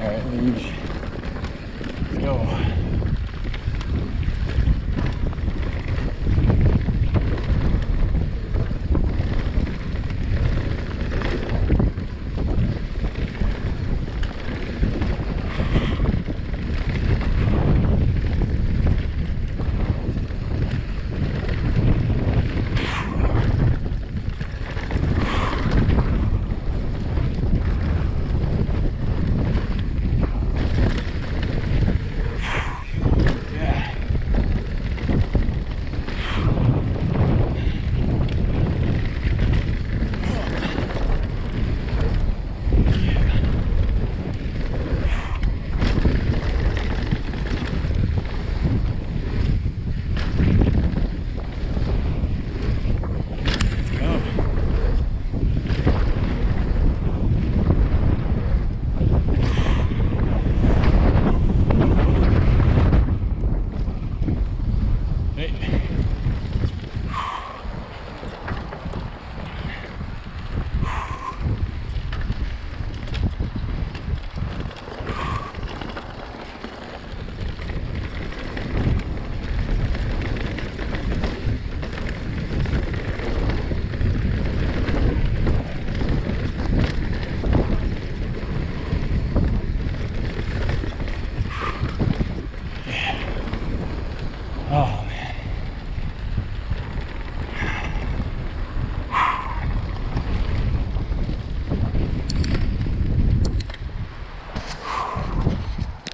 All right, luge. Let's go. Oh.